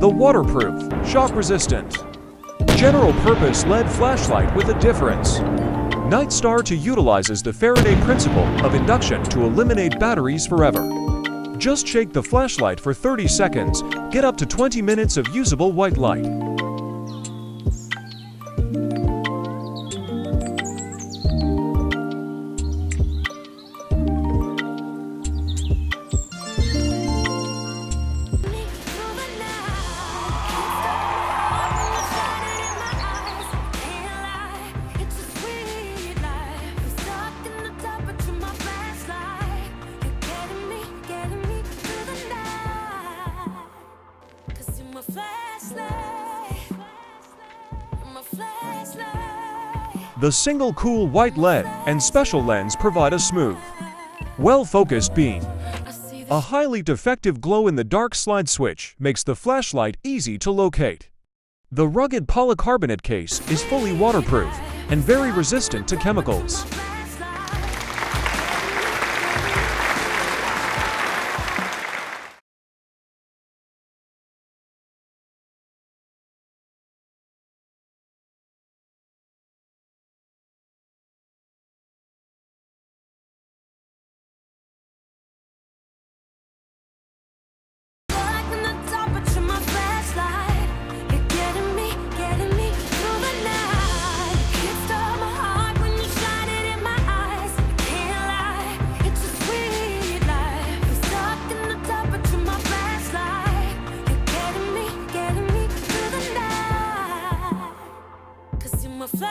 The waterproof, shock-resistant, general-purpose LED flashlight with a difference. Nightstar 2 utilizes the Faraday principle of induction to eliminate batteries forever. Just shake the flashlight for 30 seconds, get up to 20 minutes of usable white light. The single cool white LED and special lens provide a smooth, well-focused beam. A highly defective glow-in-the-dark slide switch makes the flashlight easy to locate. The rugged polycarbonate case is fully waterproof and very resistant to chemicals.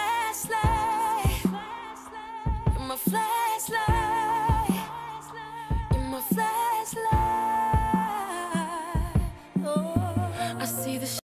flashlight. In my flashlight.